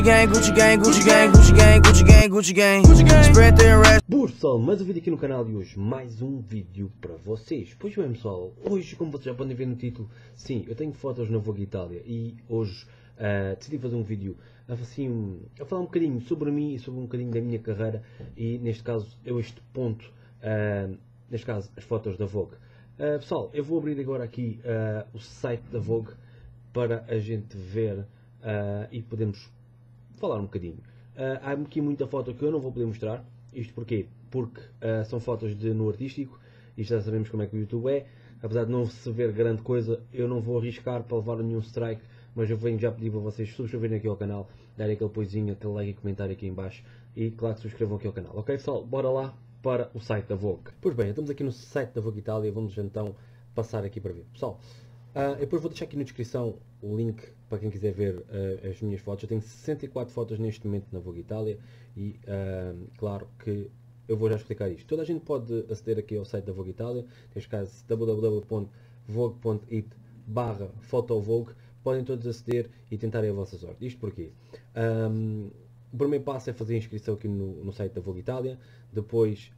Gucci gang, Gucci gang, Gucci gang, Gucci gang, Gucci gang, Gucci gang. Spread the rest. Boa pessoal, mais um vídeo aqui no canal de hoje, mais um vídeo para vocês. Pois bem pessoal, hoje como vocês já podem ver no título, sim, eu tenho fotos na Vogue Itália e hoje uh, decidi fazer um vídeo assim, a falar um bocadinho sobre mim e sobre um bocadinho da minha carreira e neste caso, eu este ponto, uh, neste caso, as fotos da Vogue. Uh, pessoal, eu vou abrir agora aqui o site da Vogue para a gente ver e podemos falar um bocadinho. há aqui muita foto que eu não vou poder mostrar, isto porquê? Porque uh, são fotos de no artístico e já sabemos como é que o YouTube é. Apesar de não se ver grande coisa, eu não vou arriscar para levar nenhum strike, mas eu venho já pedir para vocês subscreverem aqui ao canal, darem aquele poisinho, aquele like e comentário aqui em baixo e claro que subscrevam aqui ao canal. Ok pessoal, bora lá para o site da Vogue. Pois bem, estamos aqui no site da Vogue Itália, vamos então passar aqui para ver. Pessoal, uh, depois vou deixar aqui na descrição o link para quem quiser ver uh, as minhas fotos. Eu tenho 64 fotos neste momento na Vogue Itália e uh, claro que eu vou já explicar isto. Toda a gente pode aceder aqui ao site da Vogue Itália, neste caso www.vogue.it barra fotovogue, podem todos aceder e tentarem a vossa sorte. Isto porquê? Um, o primeiro passo é fazer a inscrição aqui no, no site da Vogue Itália, depois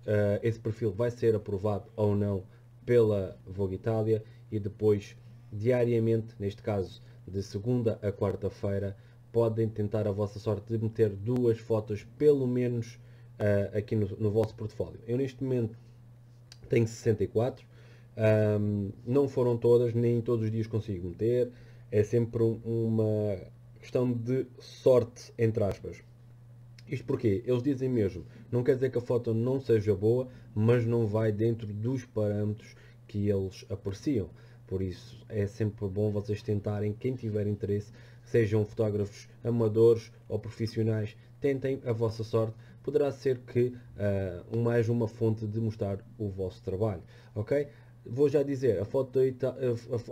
esse perfil vai ser aprovado ou não pela Vogue Itália e depois diariamente, neste caso de segunda a quarta-feira, podem tentar a vossa sorte de meter duas fotos pelo menos uh, aqui no, no, vosso portfólio. Eu neste momento tenho 64, um, não foram todas, nem todos os dias consigo meter, é sempre um, uma questão de sorte, entre aspas. Isto porque eles dizem mesmo, não quer dizer que a foto não seja boa, mas não vai dentro dos parâmetros que eles apreciam. Por isso é sempre bom vocês tentarem, quem tiver interesse, sejam fotógrafos amadores ou profissionais, tentem a vossa sorte. Poderá ser que uh, mais uma fonte de mostrar o vosso trabalho. Ok? Vou já dizer, a foto Ita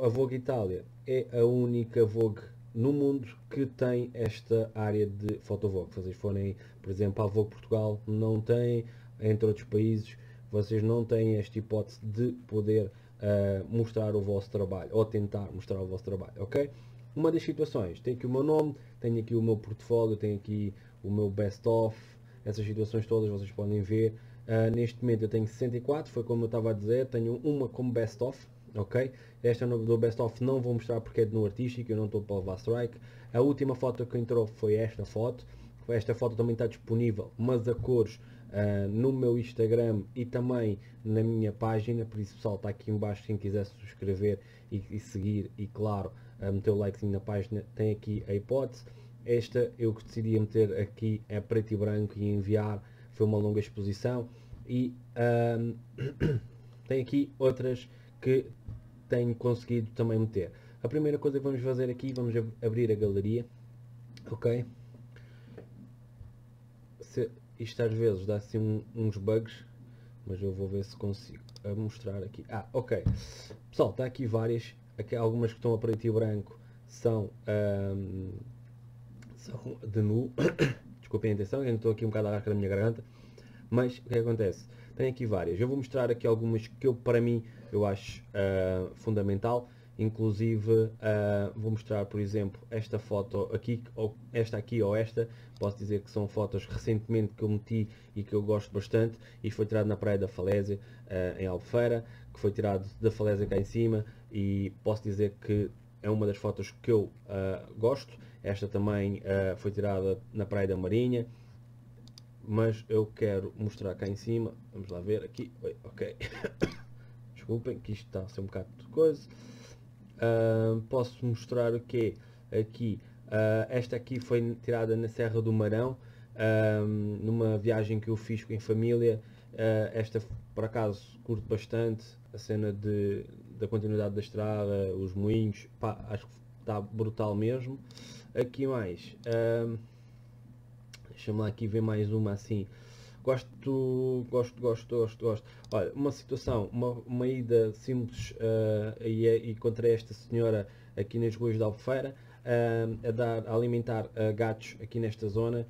a Vogue Itália é a única Vogue no mundo que tem esta área de fotovogue. Vocês forem, por exemplo, à Vogue Portugal, não tem, entre outros países, vocês não têm esta hipótese de poder uh, mostrar o vosso trabalho ou tentar mostrar o vosso trabalho, ok? Uma das situações, tem aqui o meu nome, tenho aqui o meu portfólio, tenho aqui o meu best of, essas situações todas vocês podem ver. Uh, neste momento eu tenho 64, foi como eu estava a dizer, tenho uma como best of, ok? Esta do best of não vou mostrar porque é de no artístico, eu não estou para levar strike. A última foto que entrou foi esta foto, esta foto também está disponível, mas a cores uh, no meu Instagram e também na minha página, por isso pessoal está aqui embaixo quem quiser subscrever e, e seguir e claro uh, meter o like na página tem aqui a hipótese. Esta eu decidi meter aqui é preto e branco e enviar, foi uma longa exposição e um, tem aqui outras que tenho conseguido também meter. A primeira coisa que vamos fazer aqui, vamos abrir a galeria, ok? Se, isto às vezes dá assim uns bugs, mas eu vou ver se consigo mostrar aqui. Ah, ok. Pessoal, está aqui várias. Aqui algumas que estão a preto e branco são, um, são de nu. Desculpem a intenção, eu estou aqui um bocado a rasca na minha garganta. Mas o que acontece? Tem aqui várias. Eu vou mostrar aqui algumas que eu, para mim, eu acho uh, fundamental. Inclusive, uh, vou mostrar, por exemplo, esta foto aqui, ou esta aqui ou esta. Posso dizer que são fotos recentemente que eu meti e que eu gosto bastante. Isto foi tirado na Praia da Falésia, uh, em Albufeira, que foi tirado da Falésia cá em cima. E posso dizer que é uma das fotos que eu uh, gosto. Esta também foi tirada na Praia da Marinha. Mas eu quero mostrar cá em cima. Vamos lá ver aqui. Ok. Desculpem que isto está a ser um bocado de coisa. Uh, posso mostrar o que aqui. Uh, esta aqui foi tirada na Serra do Marão, uh, numa viagem que eu fiz em família. esta, por acaso, curto bastante a cena de, da continuidade da estrada, os moinhos. Pá, acho que está brutal mesmo. Aqui mais. Deixa-me lá aqui ver mais uma assim. Gosto, gosto, gosto, gosto, gosto. Olha, uma situação, uma, uma ida simples uh, e, e contra esta senhora aqui nas ruas da Albufeira, uh, a, dar, a alimentar uh, gatos aqui nesta zona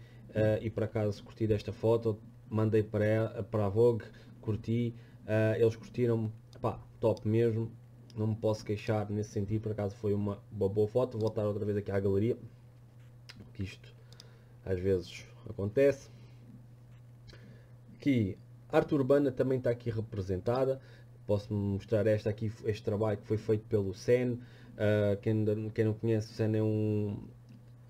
e por acaso curti desta foto, mandei para, ela, para a Vogue, curti, eles curtiram, pá, top mesmo, não me posso queixar nesse sentido, por acaso foi uma, uma boa foto, vou voltar outra vez aqui à galeria, que isto às vezes acontece. Aqui, arte urbana também está aqui representada. Posso mostrar esta aqui, este trabalho que foi feito pelo Sen. Uh, quem, quem não conhece, o Sen é um,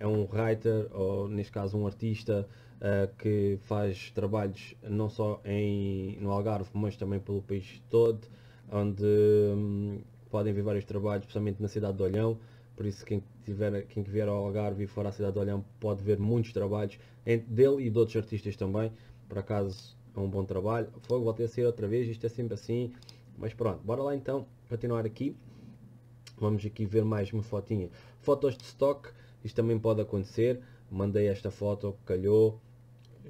é um writer, ou neste caso um artista, uh, que faz trabalhos não só em, no Algarve, mas também pelo país todo, onde um, podem ver vários trabalhos, especialmente na cidade de Olhão. Por isso quem, tiver, quem vier ao Algarve e for à cidade de Olhão pode ver muitos trabalhos dele e de outros artistas também. Por acaso é um bom trabalho. Fogo, voltei a sair outra vez, isto é sempre assim. Mas pronto, bora lá então continuar aqui. Vamos aqui ver mais uma fotinha. Fotos de stock, isto também pode acontecer. Mandei esta foto, calhou.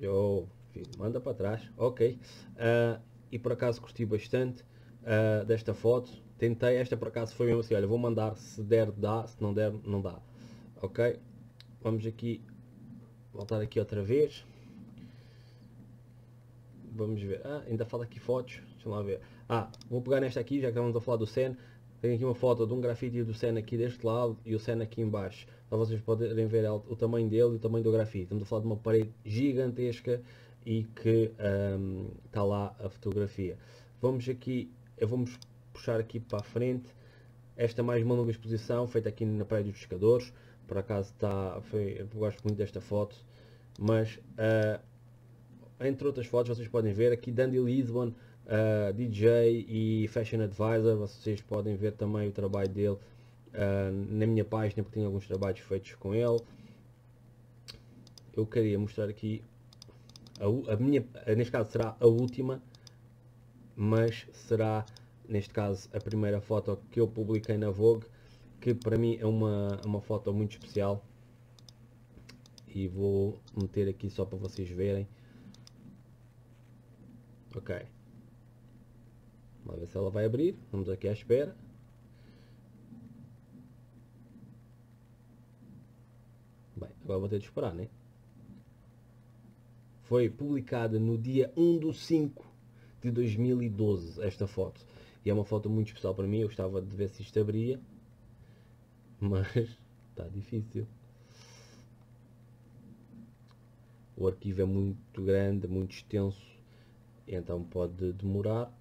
Eu, manda para trás, ok. Uh, e por acaso curti bastante uh, desta foto. Tentei, esta por acaso foi mesmo assim, olha, vou mandar, se der dá, se não der não dá. Ok? Vamos aqui, voltar aqui outra vez. Vamos ver, ah, ainda fala aqui fotos, deixa lá ver. Ah, vou pegar nesta aqui, já que estamos a falar do Sen. Tenho aqui uma foto de um grafite do Sen aqui deste lado e o Sen aqui embaixo. Para vocês poderem ver o tamanho dele e o tamanho do grafite. Estamos a falar de uma parede gigantesca e que um, está lá a fotografia. Vamos aqui, eu vamos puxar aqui para a frente esta mais uma longa exposição feita aqui na Praia dos Pescadores por acaso está foi, eu gosto muito desta foto mas uh, entre outras fotos vocês podem ver aqui Dandy Lisbon uh, DJ e Fashion Advisor vocês podem ver também o trabalho dele uh, na minha página porque tenho alguns trabalhos feitos com ele eu queria mostrar aqui a, a minha, neste caso será a última mas será neste caso a primeira foto que eu publiquei na Vogue, que para mim é uma, uma foto muito especial. E vou meter aqui só para vocês verem. Ok. Vamos ver se ela vai abrir. Vamos aqui à espera. Bem, agora vou ter de esperar, né? Foi publicada no dia 1 do 5 de 2012 esta foto. E é uma foto muito especial para mim. Eu gostava de ver se isto abria. Mas está difícil. O arquivo é muito grande, muito extenso. Então pode demorar.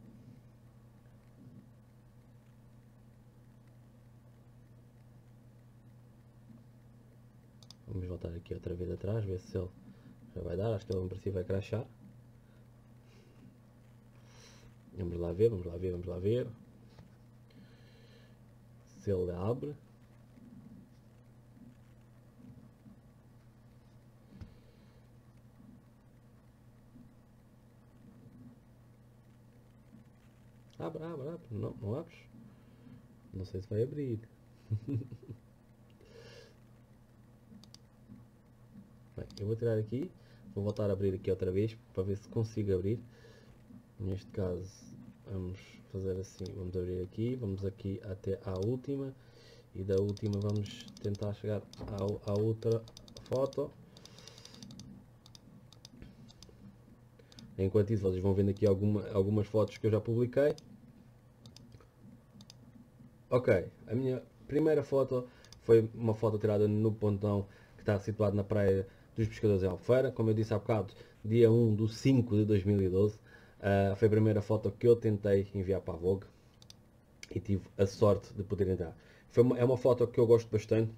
Vamos voltar aqui outra vez atrás, ver se ele já vai dar. Acho que ele em princípio vai crashar. Vamos lá ver, vamos lá ver, vamos lá ver. Se ele abre. Abre, abre, abre. Não, não abres? Não sei se vai abrir. Bem, eu vou tirar aqui. Vou voltar a abrir aqui outra vez para ver se consigo abrir. Neste caso vamos fazer assim, vamos abrir aqui, vamos aqui até à última e da última vamos tentar chegar à, à outra foto enquanto isso vocês vão vendo aqui alguma, algumas fotos que eu já publiquei ok, a minha primeira foto foi uma foto tirada no pontão que está situado na praia dos pescadores em Albufeira, como eu disse há bocado dia 1 do 5 de 2012 Uh, foi a primeira foto que eu tentei enviar para a Vogue e tive a sorte de poder entrar. Foi uma, é uma foto que eu gosto bastante.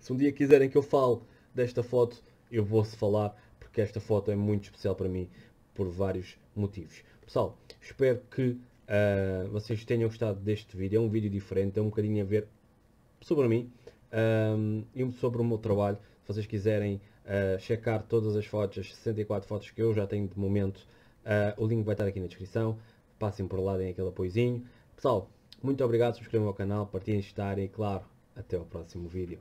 Se um dia quiserem que eu fale desta foto, eu vou-se falar, porque esta foto é muito especial para mim, por vários motivos. Pessoal, espero que uh, vocês tenham gostado deste vídeo. É um vídeo diferente, é um bocadinho a ver sobre mim um, e sobre o meu trabalho. Se vocês quiserem uh, checar todas as fotos, as 64 fotos que eu já tenho de momento, Uh, o link vai estar aqui na descrição. Passem por lá, deem aquele apoiozinho. Pessoal, muito obrigado, subscrevam o canal, partilhem, estarem e claro, até o próximo vídeo.